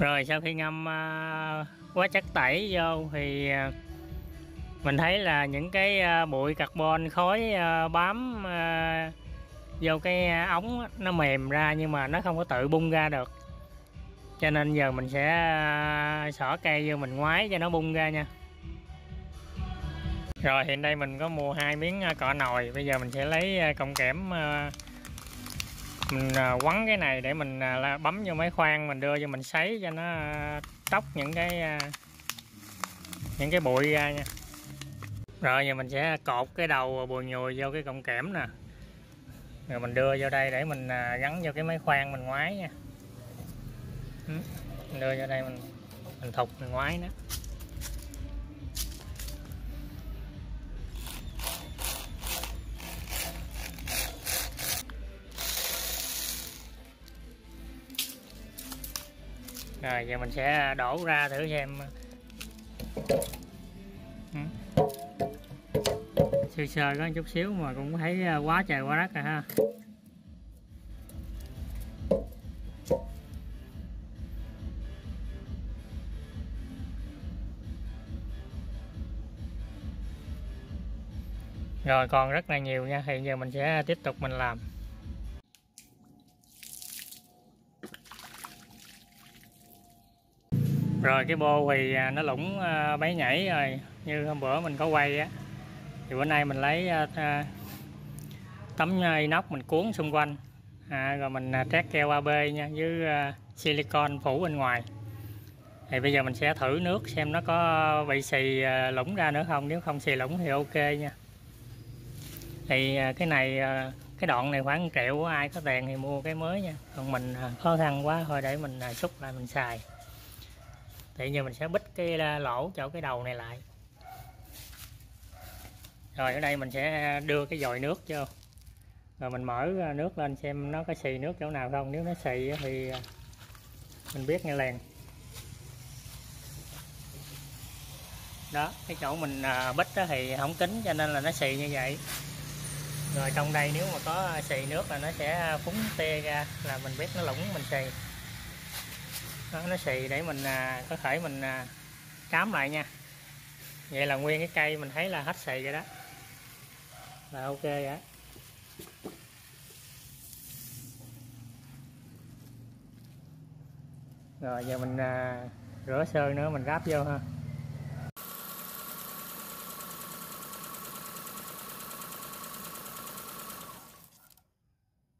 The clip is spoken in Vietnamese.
rồi, sau khi ngâm à, quá chất tẩy vô thì à, mình thấy là những cái à, bụi carbon, khói bám vô cái ống nó mềm ra nhưng mà nó không có tự bung ra được. Cho nên giờ mình sẽ xỏ cây vô mình ngoái cho nó bung ra nha. Rồi, hiện đây mình có mua hai miếng cọ nồi. Bây giờ mình sẽ lấy cọng kẽm mình à, quấn cái này để mình à, bấm vô máy khoan, mình đưa cho mình sấy cho nó à, tóc những cái những cái bụi ra nha. Rồi, giờ mình sẽ cột cái đầu bùi nhùi vô cái cọng kẽm nè. Rồi mình đưa vô đây để mình gắn vô cái máy khoan mình ngoái nha. Mình đưa vô đây mình mình thục mình ngoái nó rồi, giờ mình sẽ đổ ra thử xem ừ. sơ sơ có chút xíu mà cũng thấy quá trời quá đất rồi ha. Rồi, còn rất là nhiều nha. Hiện giờ mình sẽ tiếp tục mình làm. Rồi cái bô thì à, nó lũng à, bấy nhảy rồi. Như hôm bữa mình có quay á thì bữa nay mình lấy à, tấm inox mình cuốn xung quanh. À, rồi mình trét keo AB nha với silicon phủ bên ngoài. Thì bây giờ mình sẽ thử nước xem nó có bị xì lũng ra nữa không. Nếu không xì lũng thì ok nha. Thì cái này cái đoạn này khoảng triệu ai có tiền thì mua cái mới nha. Còn mình khó khăn quá thôi để mình xúc lại mình xài thì giờ mình sẽ bít cái ờ, lỗ chỗ cái đầu này lại. Rồi, ở đây mình sẽ đưa cái dòi nước vô. Rồi mình mở ờ, nước lên xem nó có xì nước chỗ nào không. Nếu nó xì thì ờ, mình biết ngay liền. Đó, cái chỗ mình bít thì không kính cho nên là nó xì như vậy. Rồi trong đây nếu mà có xì nước là nó sẽ phúng tê ra là mình biết nó lủng, mình xì đó, nó xì để mình à, có thể mình à, cám lại nha. Vậy là nguyên cái cây mình thấy là hết xì rồi đó. Là ok vậy rồi giờ mình à, rửa sơn nữa mình ráp vô ha.